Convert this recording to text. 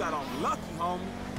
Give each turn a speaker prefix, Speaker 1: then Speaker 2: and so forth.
Speaker 1: got off lucky, homie.